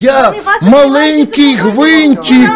Я маленький гвинтик.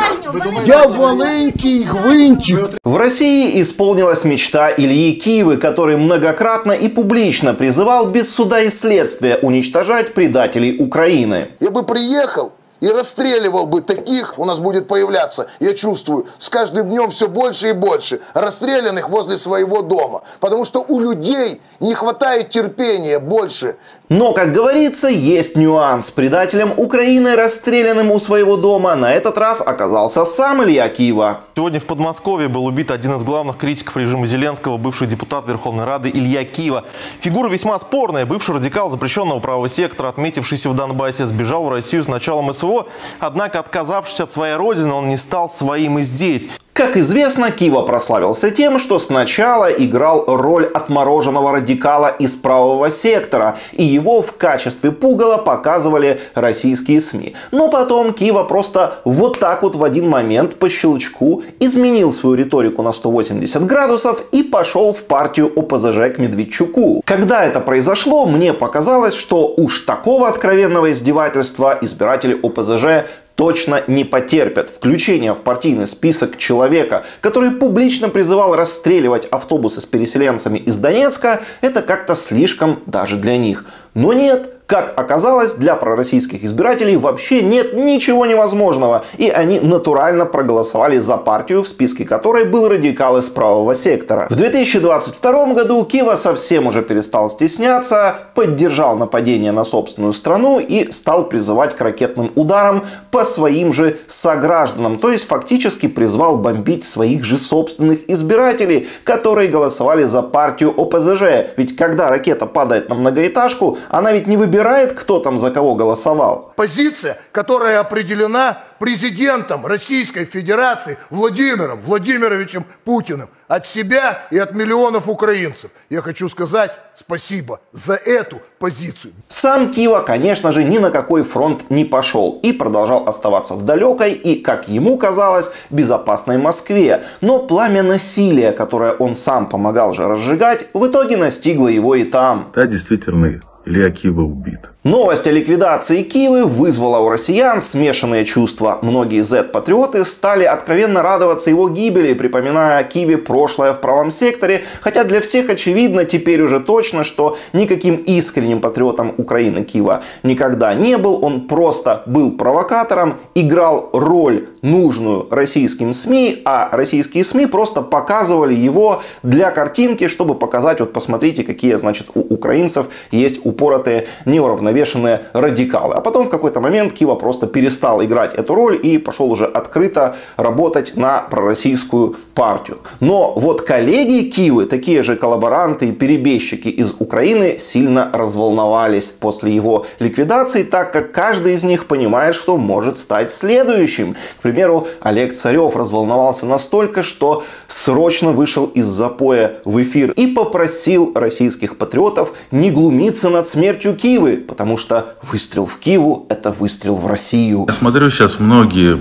Я маленький гвинтик. В России исполнилась мечта Ильи Киевы, который многократно и публично призывал без суда и следствия уничтожать предателей Украины. Я бы приехал и расстреливал бы таких, у нас будет появляться, я чувствую, с каждым днем все больше и больше расстрелянных возле своего дома. Потому что у людей не хватает терпения больше. Но, как говорится, есть нюанс. Предателем Украины, расстрелянным у своего дома, на этот раз оказался сам Илья Киева. Сегодня в Подмосковье был убит один из главных критиков режима Зеленского, бывший депутат Верховной Рады Илья Киева. Фигура весьма спорная. Бывший радикал запрещенного правого сектора, отметившийся в Донбассе, сбежал в Россию с началом СВО. Однако, отказавшись от своей родины, он не стал своим и здесь. Как известно, Кива прославился тем, что сначала играл роль отмороженного радикала из правого сектора, и его в качестве пугала показывали российские СМИ. Но потом Кива просто вот так вот в один момент по щелчку изменил свою риторику на 180 градусов и пошел в партию ОПЗЖ к Медведчуку. Когда это произошло, мне показалось, что уж такого откровенного издевательства избиратели ОПЗЖ точно не потерпят. Включение в партийный список человека, который публично призывал расстреливать автобусы с переселенцами из Донецка, это как-то слишком даже для них. Но нет, как оказалось, для пророссийских избирателей вообще нет ничего невозможного, и они натурально проголосовали за партию, в списке которой был радикал из правого сектора. В 2022 году Кива совсем уже перестал стесняться, поддержал нападение на собственную страну и стал призывать к ракетным ударам по своим же согражданам, то есть фактически призвал бомбить своих же собственных избирателей, которые голосовали за партию ОПЗЖ. Ведь когда ракета падает на многоэтажку, она ведь не выбирает, кто там за кого голосовал. Позиция, которая определена президентом Российской Федерации Владимиром Владимировичем Путиным от себя и от миллионов украинцев. Я хочу сказать спасибо за эту позицию. Сам Кива, конечно же, ни на какой фронт не пошел и продолжал оставаться в далекой и, как ему казалось, безопасной Москве. Но пламя насилия, которое он сам помогал же разжигать, в итоге настигло его и там. Да, действительно, Илья Кива убит. Новость о ликвидации Киевы вызвала у россиян смешанные чувства. Многие Z-патриоты стали откровенно радоваться его гибели, припоминая Киеве прошлое в правом секторе, хотя для всех очевидно теперь уже точно, что никаким искренним патриотом Украины Киева никогда не был. Он просто был провокатором, играл роль нужную российским СМИ, а российские СМИ просто показывали его для картинки, чтобы показать, вот посмотрите, какие, значит, у украинцев есть упоротые неуравновешенные уравновешенные радикалы. А потом в какой-то момент Кива просто перестал играть эту роль и пошел уже открыто работать на пророссийскую партию. Но вот коллеги Кивы, такие же коллаборанты и перебежчики из Украины, сильно разволновались после его ликвидации, так как каждый из них понимает, что может стать следующим. К примеру, Олег Царев разволновался настолько, что срочно вышел из запоя в эфир и попросил российских патриотов не глумиться над смертью Киевы, потому что выстрел в Киеву – это выстрел в Россию. Я смотрю, сейчас многие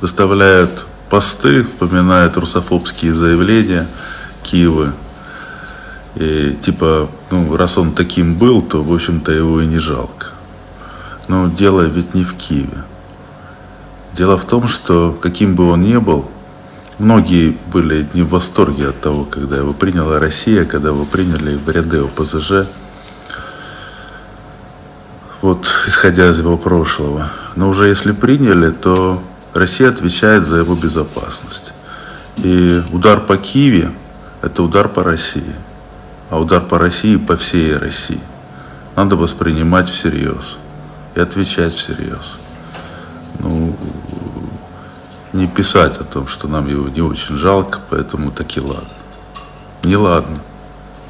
выставляют посты, вспоминают русофобские заявления Киева. И типа, ну, раз он таким был, то, в общем-то, его и не жалко. Но дело ведь не в Киеве. Дело в том, что каким бы он ни был, многие были не в восторге от того, когда его приняла Россия, когда его приняли в ряды ОПЗЖ – вот исходя из его прошлого. Но уже если приняли, то Россия отвечает за его безопасность. И удар по Киеве – это удар по России. А удар по России – по всей России. Надо воспринимать всерьез и отвечать всерьез. Не писать о том, что нам его не очень жалко, поэтому таки ладно. Не ладно.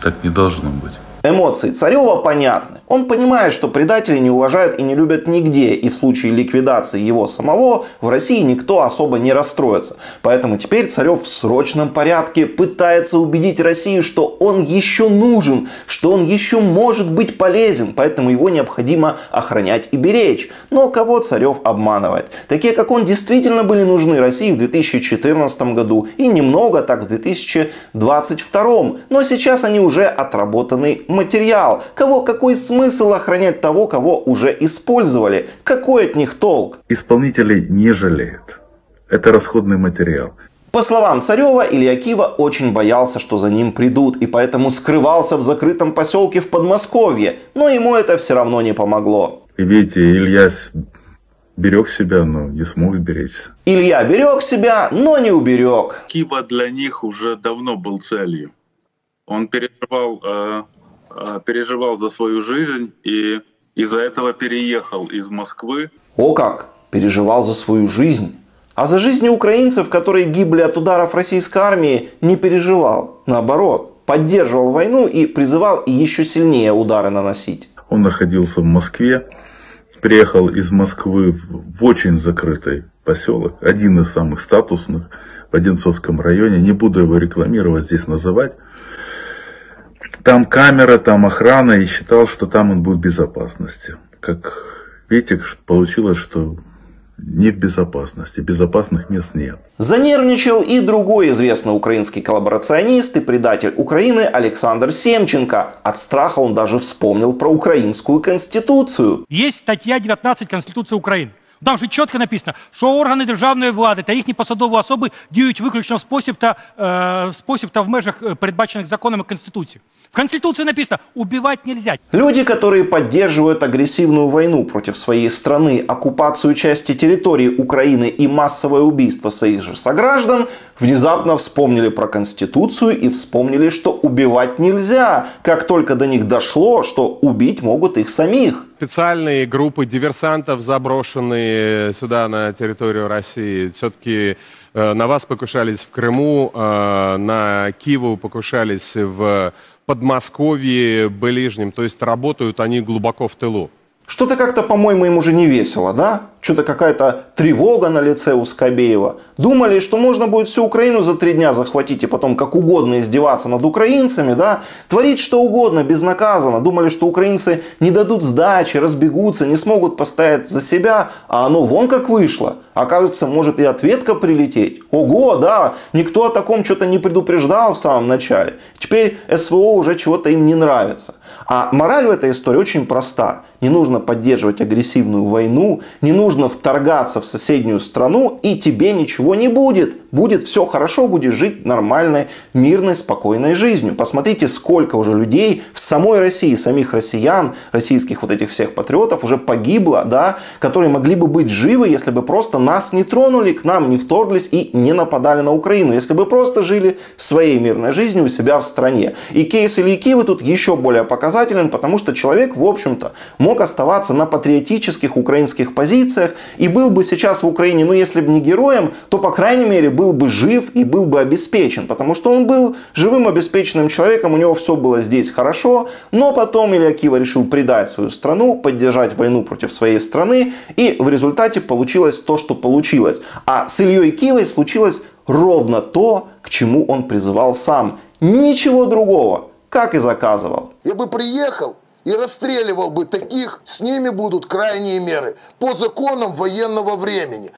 Так не должно быть. Эмоции Царева понятны. Он понимает, что предатели не уважают и не любят нигде, и в случае ликвидации его самого в России никто особо не расстроится. Поэтому теперь Царев в срочном порядке пытается убедить Россию, что он еще нужен, что он еще может быть полезен, поэтому его необходимо охранять и беречь. Но кого Царев обманывает? Такие, как он, действительно были нужны России в 2014 году и немного так в 2022. Но сейчас они уже отработанный материал. Кого какой смысл? Смысл охранять того, кого уже использовали? Какой от них толк? Исполнителей не жалеют. Это расходный материал. По словам Царева, Илья Кива очень боялся, что за ним придут, и поэтому скрывался в закрытом поселке в Подмосковье, но ему это все равно не помогло. И видите, Илья берег себя, но не смог сберечься. Илья берег себя, но не уберег. Кива для них уже давно был целью. Он переживал, э, переживал за свою жизнь и из-за этого переехал из Москвы. О как! Переживал за свою жизнь. А за жизни украинцев, которые гибли от ударов российской армии, не переживал. Наоборот, поддерживал войну и призывал еще сильнее удары наносить. Он находился в Москве, приехал из Москвы в очень закрытый поселок, один из самых статусных в Одинцовском районе. Не буду его рекламировать, здесь называть. Там камера, там охрана, и считал, что там он будет в безопасности. Как видите, получилось, что не в безопасности. Безопасных мест нет. Занервничал и другой известный украинский коллаборационист и предатель Украины Александр Семченко. От страха он даже вспомнил про украинскую конституцию. Есть статья 19 Конституции Украины. Там же чітко написано, що органи державної влади та їхні посадові особи діють виключно в спосіб та, е, спосіб та в межах передбачених законами Конституции. В Конституции написано, убивать нельзя. Люди, которые поддерживают агрессивную войну против своей страны, оккупацию части территории Украины и массовое убийство своих же сограждан, внезапно вспомнили про Конституцию и вспомнили, что убивать нельзя, как только до них дошло, что убить могут их самих. Специальные группы диверсантов, заброшенные сюда на территорию России, все-таки э, на вас покушались в Крыму, э, на Киеву покушались в Подмосковье, Ближнем, то есть работают они глубоко в тылу. Что-то как-то, по-моему, им уже не весело, да? Что-то какая-то тревога на лице у Скобеева. Думали, что можно будет всю Украину за три дня захватить и потом как угодно издеваться над украинцами, да? Творить что угодно безнаказанно. Думали, что украинцы не дадут сдачи, разбегутся, не смогут постоять за себя. А оно вон как вышло. Оказывается, может и ответка прилететь. Ого, да, никто о таком что-то не предупреждал в самом начале. Теперь СВО уже чего-то им не нравится. А мораль в этой истории очень проста. Не нужно поддерживать агрессивную войну, не нужно вторгаться в соседнюю страну, и тебе ничего не будет. Будет все хорошо, будешь жить нормальной, мирной, спокойной жизнью. Посмотрите, сколько уже людей в самой России, самих россиян, российских вот этих всех патриотов уже погибло, да, которые могли бы быть живы, если бы просто нас не тронули, к нам не вторглись и не нападали на Украину, если бы просто жили своей мирной жизнью у себя в стране. И кейс Ильи Киевы тут еще более показателен, потому что человек, в общем-то, мог оставаться на патриотических украинских позициях и был бы сейчас в Украине, ну если бы не героем, то по крайней мере был бы жив и был бы обеспечен, потому что он был живым обеспеченным человеком, у него все было здесь хорошо, но потом Илья Кива решил предать свою страну, поддержать войну против своей страны, и в результате получилось то, что получилось. А с Ильей Кивой случилось ровно то, к чему он призывал сам. Ничего другого, как и заказывал. Я бы приехал и расстреливал бы таких, с ними будут крайние меры по законам военного времени.